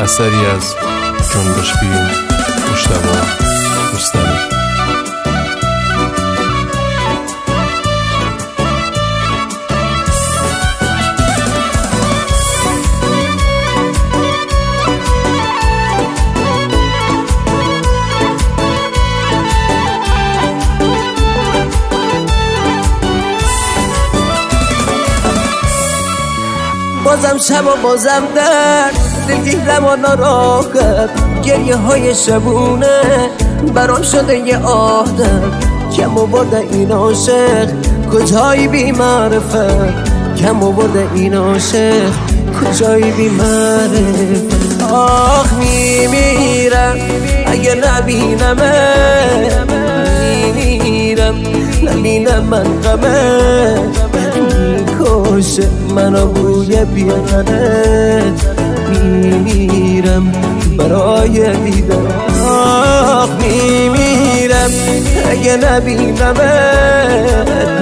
a serias, John Bashfield. بازم شب و بازم در دلگیرم و ناراحت. گریه های شبونه. برام شده یه عادت کم برده این عاشق. کجایی بی معرفت کم برده این عاشق. کجایی بی آخ میمیرم. اگه نبینمه. میمیرم. نبینم من غمه. می‌کشه منو بوی بیانت میمیرم برای دیدن. آخ میمیرم. اگه نبینم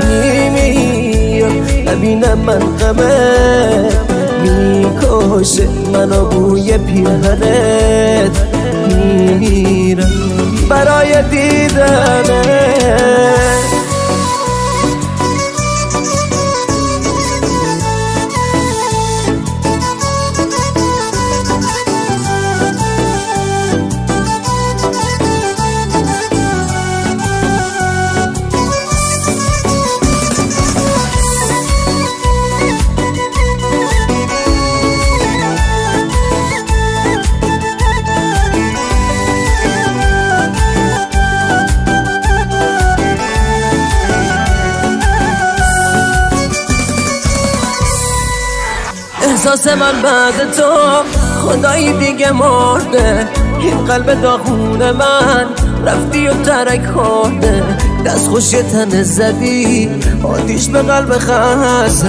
میمیرم نبینم من غمه. می‌کشه منو بوی پیرهنت میمیرم برای دیدنت احساس من بعد تو خدایی دیگه مرده. این قلب داغون من رفتی و ترک خورده. دست خوش تن زدی آتیش به قلب خست.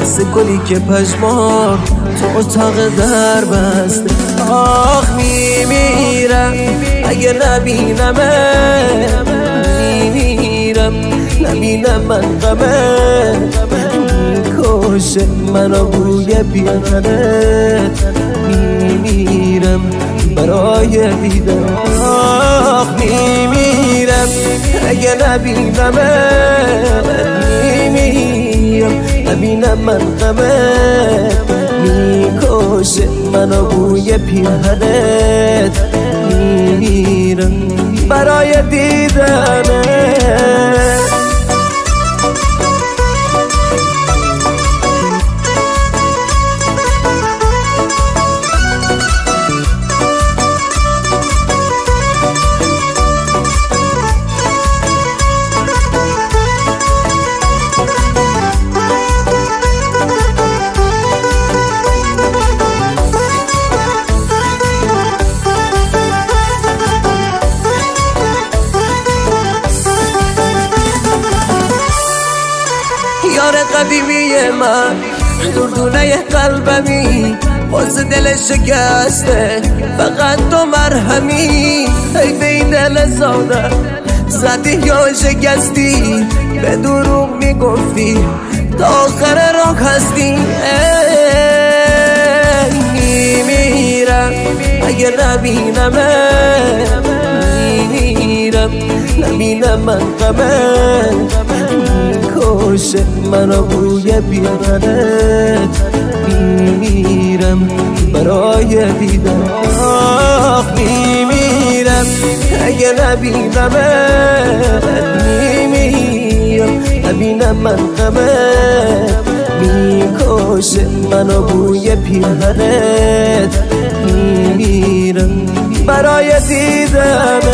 مثل گلی که پشمار تو اتاق در بسته آخ میمیرم اگه نبینمه میمیرم. نبینم من غمه. می‌کشه منو بوی پیانت میمیرم برای دیدن آخ میمیرم. اگه نبینم میمیرم نبینم من غمت می‌کشه منو بوی پیانت میمیرم. برای دیدنت من دردونه قلبمی باز دل شکسته فقط تو مرهمی. ای به دل زاده زدی یا شکستی به دروغ می‌گفتی تا آخر راه هستی. میمیرم اگه نبینم میمیرم نبینم من غمه. می‌کشه منو بوی بیانت میمیرم برای دیدن. آخ میمیرم. اگه نبینم میمیرم. نبینم من غمت می‌کشه منو بوی پیرهنت میمیرم برای دیدنت